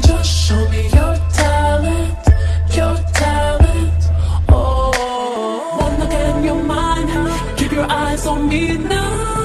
just show me your talent, your talent. Oh, one look and your mind, huh? keep your eyes on me now.